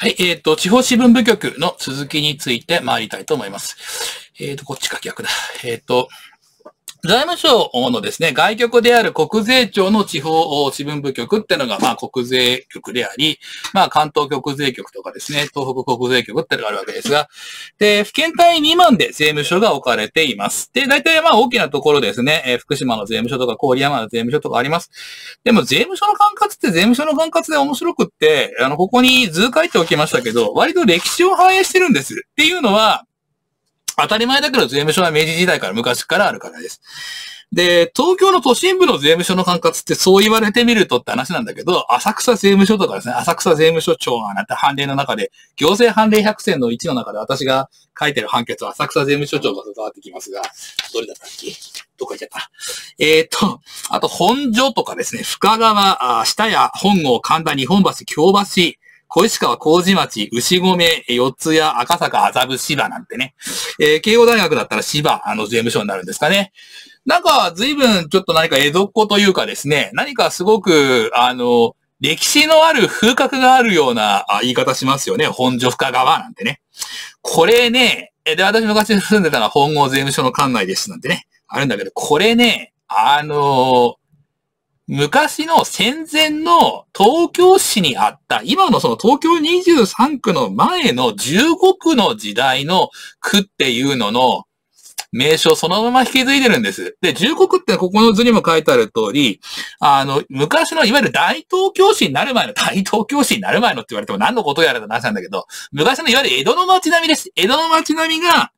はい、えっ、ー、と、地方新聞部局の続きについて参りたいと思います。えっ、ー、と、こっちか逆だ。えっ、ー、と、財務省のですね、外局である国税庁の地方地分部局っていうのが、まあ国税局であり、まあ関東局税局とかですね、東北国税局ってのがあるわけですが、で、府県単位未満で税務署が置かれています。で、大体まあ大きなところですね、えー、福島の税務署とか郡山の税務署とかあります。でも税務署の管轄って税務署の管轄で面白くって、あの、ここに図書いておきましたけど、割と歴史を反映してるんです。っていうのは、当たり前だけど税務署は明治時代から昔からあるからです。で、東京の都心部の税務署の管轄ってそう言われてみるとって話なんだけど、浅草税務署とかですね、浅草税務署長がなって判例の中で、行政判例100選の1の中で私が書いてる判決は浅草税務署長が関わってきますが、どれだったっけ？どこ行っちゃったえっ、と、あと本所とかですね、深川、下谷、本郷、神田、日本橋、京橋、小石川、麹町、牛込、四谷、赤坂、麻布、芝なんてね。えー、慶応大学だったら芝、あの、税務署になるんですかね。なんか、随分ちょっと何か江戸っ子というかですね、何かすごく、あの、歴史のある風格があるような言い方しますよね。本所深川なんてね。これね、で、私昔住んでたのは本郷税務署の管内ですなんてね。あるんだけど、これね、あの昔の戦前の東京市にあった、今のその東京23区の前の15区の時代の区っていうのの名称そのまま引き継いでるんです。で、15区ってここの図にも書いてある通り、あの、昔のいわゆる大東京市になる前の、大東京市になる前のって言われても何のことやらと話なんだけど、昔のいわゆる江戸の街並みです。江戸の街並みが、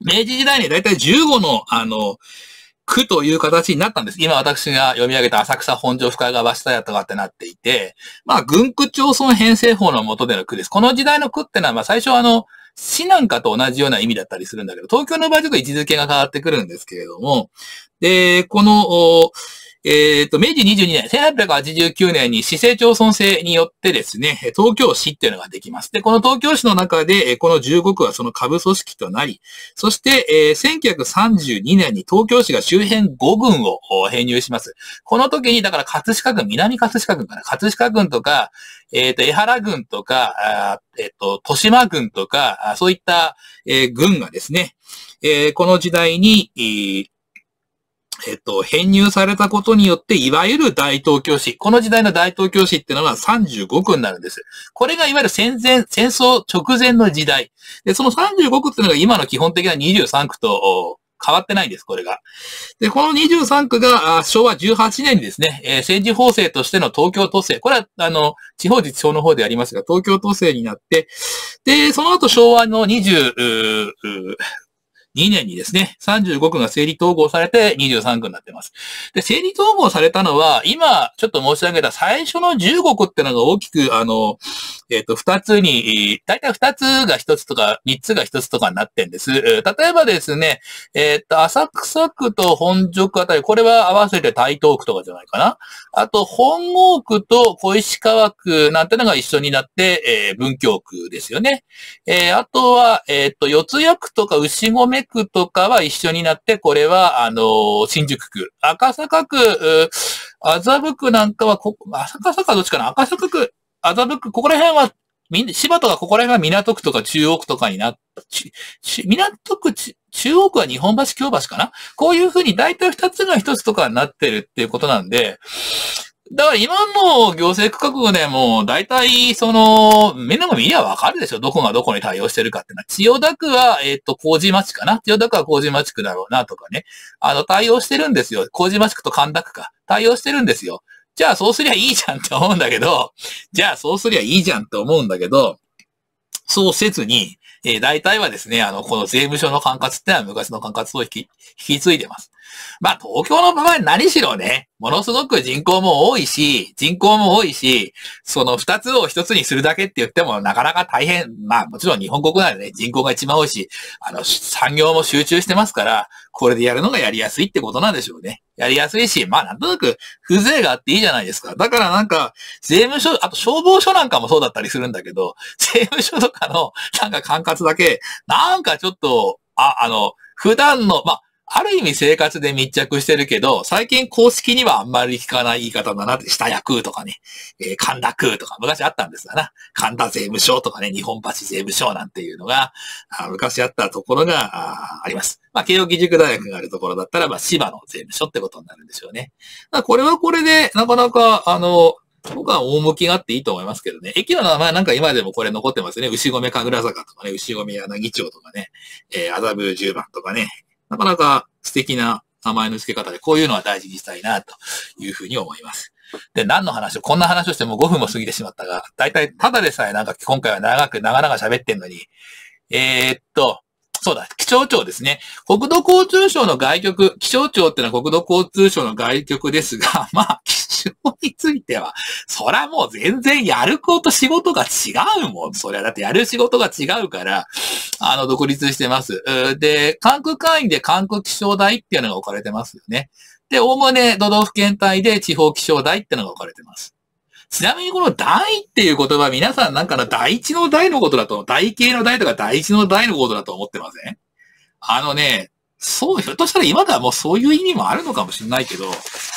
明治時代にだいたい15の、あの、区という形になったんです。今私が読み上げた浅草本庄深川下屋とかってなっていて、まあ、軍区町村編成法の下での区です。この時代の区ってのは、まあ、最初はあの、市なんかと同じような意味だったりするんだけど、東京の場合ちょっと位置づけが変わってくるんですけれども、で、この、えっ、ー、と、明治22年、1889年に市政町村制によってですね、東京市っていうのができます。で、この東京市の中で、この15区はその株組織となり、そして、えー、1932年に東京市が周辺5郡を編入します。この時に、だから葛飾郡、南葛飾郡かな、葛飾郡とか、えっ、ー、と、江原郡とか、えっ、ー、と、豊島郡とか、そういった、えー、郡がですね、え、この時代に、えっと、編入されたことによって、いわゆる大東京市。この時代の大東京市っていうのは35区になるんです。これがいわゆる戦前、戦争直前の時代。で、その35区っていうのが今の基本的な23区と変わってないんです、これが。で、この23区が昭和18年にですね、えー、政治法制としての東京都政。これは、あの、地方自治法の方でありますが、東京都政になって、で、その後昭和の20、2年にですね、35区が整理統合されて23区になっています。で、整理統合されたのは、今、ちょっと申し上げた最初の15区ってのが大きく、あの、えっ、ー、と、2つに、だいたい2つが1つとか、3つが1つとかになってんです。例えばですね、えっ、ー、と、浅草区と本所区あたり、これは合わせて台東区とかじゃないかな。あと、本郷区と小石川区なんてのが一緒になって、えー、文京区ですよね。えー、あとは、えっ、と、四谷区とか牛込区とかは一緒になって、これは、あの、新宿区。赤坂区、麻布区なんかはこ、赤坂どっちかな？赤坂区、麻布区、ここら辺は、みんな、柴とかここら辺は港区とか中央区とかになった、港区、中央区は日本橋、京橋かな？こういうふうに大体二つが一つとかになってるっていうことなんで、だから今の行政区画でも、大体、その、みんなも見りゃわかるでしょどこがどこに対応してるかってのは。千代田区は、えっ、ー、と、麹町かな千代田区は麹町区だろうなとかね。あの、対応してるんですよ。麹町区と神田区か。対応してるんですよ。じゃあそうすりゃいいじゃんって思うんだけど、じゃあそうすりゃいいじゃんって思うんだけど、そうせずに、えー、大体はですね、あの、この税務署の管轄ってのは昔の管轄を引き、引き継いでます。まあ、東京の場合何しろね、ものすごく人口も多いし、人口も多いし、その二つを一つにするだけって言ってもなかなか大変。まあ、もちろん日本国内でね、人口が一番多いし、あの、産業も集中してますから、これでやるのがやりやすいってことなんでしょうね。やりやすいし、まあなんとなく風情があっていいじゃないですか。だからなんか、税務署、あと消防署なんかもそうだったりするんだけど、税務署とかのなんか管轄だけ、なんかちょっと、あ、あの、普段の、まあ、ある意味生活で密着してるけど、最近公式にはあんまり聞かない言い方だなって、下役とかね、えー、神田空とか昔あったんですがな。神田税務署とかね、日本橋税務署なんていうのが、あ昔あったところがあります。まあ、慶應義塾大学があるところだったら、まあ、芝の税務署ってことになるんでしょうね。まあ、これはこれで、なかなか、あの、僕は大向きがあっていいと思いますけどね。駅の名前なんか今でもこれ残ってますね。牛込神楽坂とかね、牛込柳町とかね、えー、麻布十番とかね、なかなか素敵な名前の付け方で、こういうのは大事にしたいな、というふうに思います。で、何の話を、こんな話をしても5分も過ぎてしまったが、だいたいただでさえなんか今回は長く長々喋ってんのに、えー、っと、そうだ、気象庁ですね。国土交通省の外局、気象庁ってのは国土交通省の外局ですが、まあ、気象については、そらもう全然やること仕事が違うもん。そりゃだってやる仕事が違うから、あの、独立してます。で、関空会員で関空気象台っていうのが置かれてますよね。で、おおむね都道府県帯で地方気象台っていうのが置かれてます。ちなみにこの大っていう言葉、皆さんなんかの第一の大のことだと、大系の大とか第一の大のことだと思ってません？あのね、そう、ひょっとしたら今ではもうそういう意味もあるのかもしれないけど、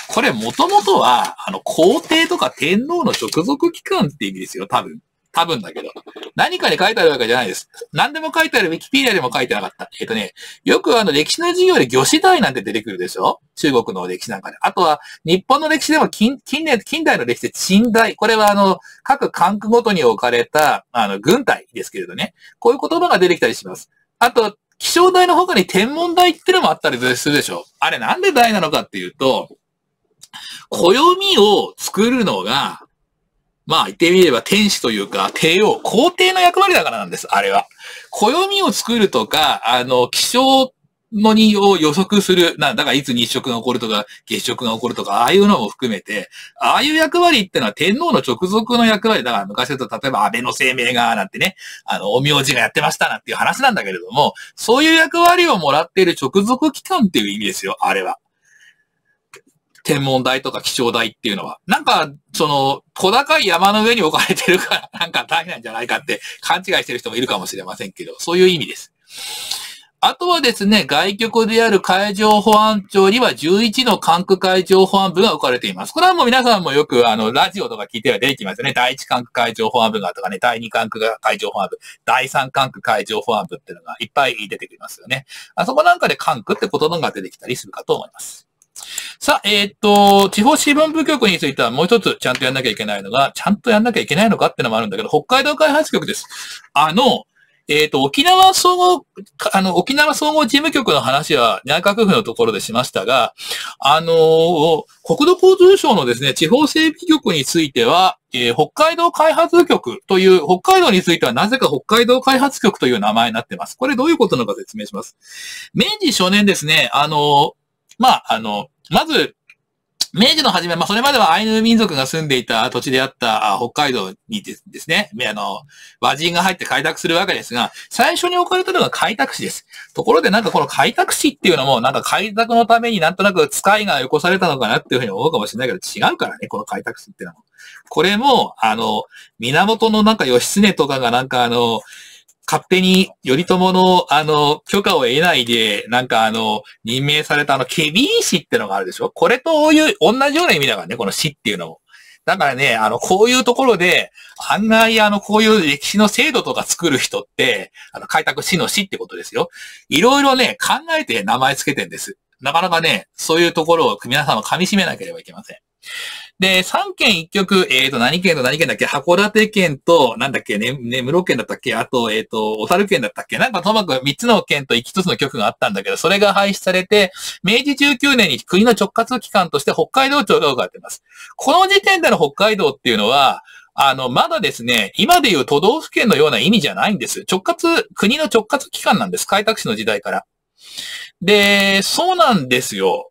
これもともとは、あの、皇帝とか天皇の直属機関って意味ですよ、多分。多分だけど。何かに書いてあるわけじゃないです。何でも書いてある、ウィキペディアでも書いてなかった。えっ、とね、よくあの歴史の授業で魚子代なんて出てくるでしょ？中国の歴史なんかで。あとは、日本の歴史でも近、近年、近代の歴史で近代。これはあの、各管区ごとに置かれた、あの、軍隊ですけれどね。こういう言葉が出てきたりします。あと、気象台の他に天文台ってのもあったりするでしょ？あれなんで台なのかっていうと、暦を作るのが、まあ言ってみれば天使というか帝王、皇帝の役割だからなんです、あれは。暦を作るとか、あの、気象のにを予測する、な、だからいつ日食が起こるとか、月食が起こるとか、ああいうのも含めて、ああいう役割ってのは天皇の直属の役割だから、昔だと例えば安倍の生命が、なんてね、あの、お名字がやってましたなんていう話なんだけれども、そういう役割をもらっている直属機関っていう意味ですよ、あれは。天文台とか気象台っていうのは。なんか、その、小高い山の上に置かれてるから、なんか大変なんじゃないかって勘違いしてる人もいるかもしれませんけど、そういう意味です。あとはですね、外局である海上保安庁には11の管区海上保安部が置かれています。これはもう皆さんもよく、あの、ラジオとか聞いては出てきますよね。第1管区海上保安部がとかね、第2管区海上保安部、第3管区海上保安部っていうのがいっぱい出てきますよね。あそこなんかで管区って言葉が出てきたりするかと思います。さあ、えー、っと、地方新聞部局についてはもう一つちゃんとやんなきゃいけないのが、ちゃんとやんなきゃいけないのかっていうのもあるんだけど、北海道開発局です。あの、えっ、と、沖縄総合、あの、沖縄総合事務局の話は内閣府のところでしましたが、あのー、国土交通省のですね、地方整備局については、えー、北海道開発局という、北海道についてはなぜか北海道開発局という名前になってます。これどういうことなのか説明します。明治初年ですね、あの、まあ、あの、まず、明治の初め、まあ、それまではアイヌ民族が住んでいた土地であった北海道にですね、あの、和人が入って開拓するわけですが、最初に置かれたのが開拓史です。ところでなんかこの開拓史っていうのも、なんか開拓のためになんとなく使いがよこされたのかなっていうふうに思うかもしれないけど、違うからね、この開拓史っていうのも。これも、あの、源のなんか義経とかがなんかあの、勝手に頼朝の、あの、許可を得ないで、なんかあの、任命されたあの、ケビン氏ってのがあるでしょ？これという、同じような意味だからね、この死っていうのも。だからね、あの、こういうところで、案外、あの、こういう歴史の制度とか作る人って、あの、開拓死の死ってことですよ。いろいろね、考えて名前つけてんです。なかなかね、そういうところを皆さんは噛み締めなければいけません。で、3県1局、えっ、ー、と、何県と何県だっけ？函館県と、なんだっけ？ね、ね、室県だったっけ？あと、えっ、ー、と、小樽県だったっけ？なんかともかく3つの県と1つの局があったんだけど、それが廃止されて、明治19年に国の直轄機関として北海道庁が動かれています。この時点での北海道っていうのは、あの、まだですね、今でいう都道府県のような意味じゃないんです。直轄、国の直轄機関なんです。開拓史の時代から。で、そうなんですよ。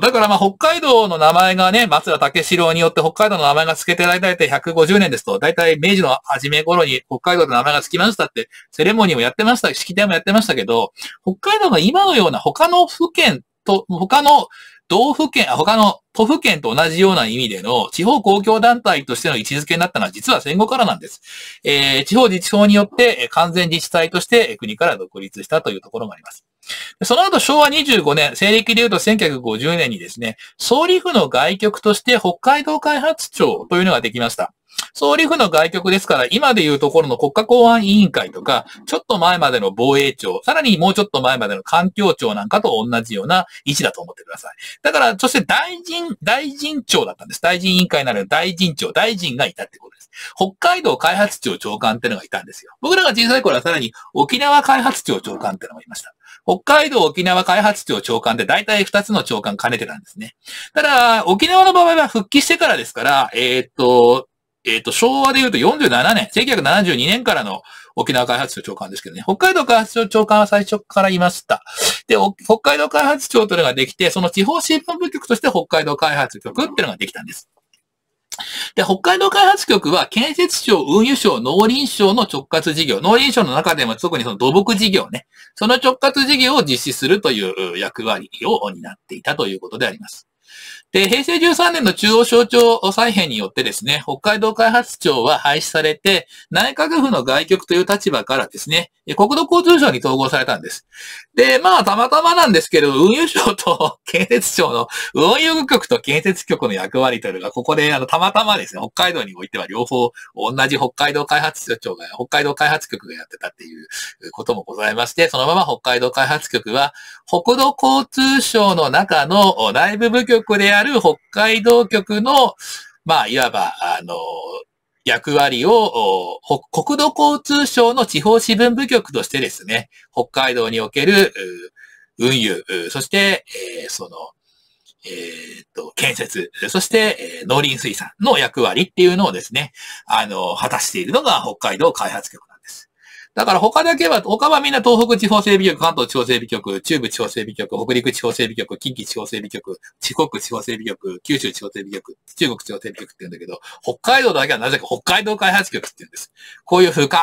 だからまあ北海道の名前がね、松田武四郎によって北海道の名前が付けてられたい150年ですと、だいたい明治の初め頃に北海道の名前が付きましたって、セレモニーもやってました、式典もやってましたけど、北海道が今のような他の府県と、他の道府県、他の都府県と同じような意味での地方公共団体としての位置づけになったのは実は戦後からなんです。えー、地方自治法によって完全自治体として国から独立したというところがあります。その後昭和25年、西暦で言うと1950年にですね、総理府の外局として北海道開発庁というのができました。総理府の外局ですから、今でいうところの国家公安委員会とか、ちょっと前までの防衛庁、さらにもうちょっと前までの環境庁なんかと同じような位置だと思ってください。だから、そして大臣、大臣庁だったんです。大臣委員会なる大臣庁、大臣がいたってことです。北海道開発庁長官ってのがいたんですよ。僕らが小さい頃はさらに沖縄開発庁長官ってのがいました。北海道沖縄開発庁長官で大体2つの長官兼ねてたんですね。ただ、沖縄の場合は復帰してからですから、えー、っと、えっ、と、昭和で言うと47年、1972年からの沖縄開発庁長官ですけどね、北海道開発庁長官は最初からいました。で、北海道開発庁というのができて、その地方新聞部局として北海道開発局っていうのができたんです。で、北海道開発局は建設省、運輸省、農林省の直轄事業、農林省の中でも特にその土木事業ね、その直轄事業を実施するという役割を担っていたということであります。で、平成13年の中央省庁再編によってですね、北海道開発庁は廃止されて、内閣府の外局という立場からですね、国土交通省に統合されたんです。で、まあ、たまたまなんですけど、運輸省と 建設庁の運輸局と建設局の役割というのが、ここで、あの、たまたまですね、北海道においては両方同じ北海道開発庁が、北海道開発局がやってたっていうこともございまして、そのまま北海道開発局は、国土交通省の中の内部部局局である北海道局の、まあ、いわば、あの、役割を、国土交通省の地方支分部局としてですね、北海道における運輸、そして、えー、その、えー、っと、建設、そして、えー、農林水産の役割っていうのをですね、あの、果たしているのが北海道開発局だから他だけは、他はみんな東北地方整備局、関東地方整備局、中部地方整備局、北陸地方整備局、近畿地方整備局、四国地方整備局、九州地方整備局、中国地方整備局って言うんだけど、北海道だけはなぜか北海道開発局って言うんです。こういう深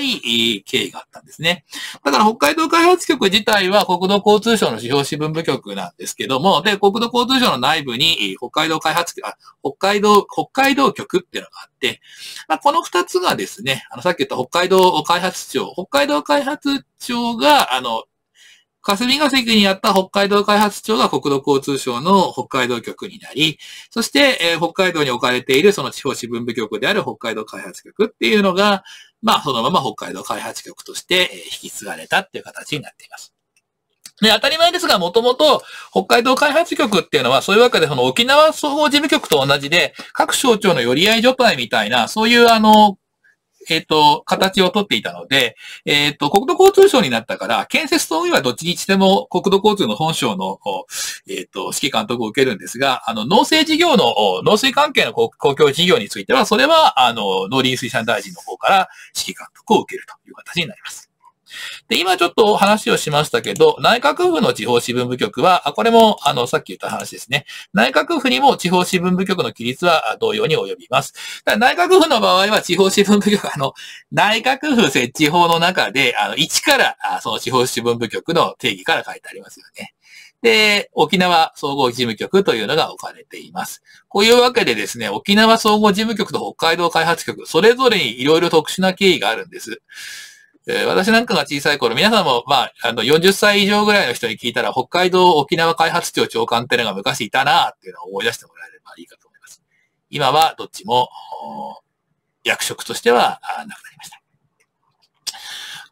い経緯があったんですね。だから北海道開発局自体は国土交通省の司法支分部局なんですけども、で、国土交通省の内部に北海道開発局、あ、北海道、北海道局っていうのがあって、まあ、この二つがですね、あの、さっき言った北海道開発庁、北海道開発庁が、あの、霞が関にあった北海道開発庁が国土交通省の北海道局になり、そして、えー、北海道に置かれているその地方支分部局である北海道開発局っていうのが、まあ、そのまま北海道開発局として、えー、引き継がれたっていう形になっています。で、当たり前ですが、もともと北海道開発局っていうのは、そういうわけで、その沖縄総合事務局と同じで、各省庁の寄り合い所帯みたいな、そういうあの、えっ、ー、と、形をとっていたので、えっ、ー、と、国土交通省になったから、建設と運はどっちにしても国土交通の本省の、えっ、ー、と、指揮監督を受けるんですが、あの、農政事業の、農水関係の公共事業については、それは、あの、農林水産大臣の方から指揮監督を受けるという形になります。で、今ちょっと話をしましたけど、内閣府の地方支分部局は、あ、これも、あの、さっき言った話ですね。内閣府にも地方支分部局の規律は同様に及びます。だ内閣府の場合は地方支分部局、あの、内閣府設置法の中で、あの、1から、あその地方支分部局の定義から書いてありますよね。で、沖縄総合事務局というのが置かれています。こういうわけでですね、沖縄総合事務局と北海道開発局、それぞれにいろいろ特殊な経緯があるんです。えー、私なんかが小さい頃、皆さんも、まあ、あの、40歳以上ぐらいの人に聞いたら、北海道沖縄開発庁長官っていうのが昔いたなっていうのを思い出してもらえればいいかと思います。今はどっちも、役職としてはなくなりました。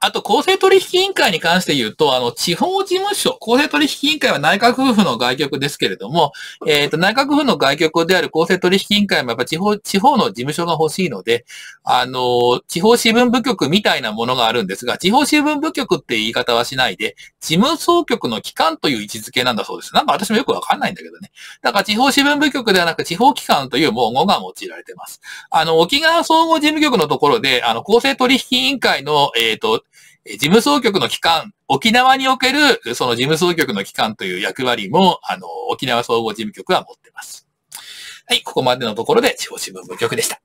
あと、公正取引委員会に関して言うと、あの、地方事務所、公正取引委員会は内閣府の外局ですけれども、えっ、ー、と、内閣府の外局である公正取引委員会もやっぱ地方、地方の事務所が欲しいので、あの、地方支分部局みたいなものがあるんですが、地方支分部局って言い方はしないで、事務総局の機関という位置づけなんだそうです。なんか私もよくわかんないんだけどね。だから地方支分部局ではなく地方機関という文言が用いられています。あの、沖縄総合事務局のところで、あの、公正取引委員会の、えっ、ー、と、事務総局の機関、沖縄における、その事務総局の機関という役割も、あの、沖縄総合事務局は持っています。はい、ここまでのところで、地方新聞部局でした。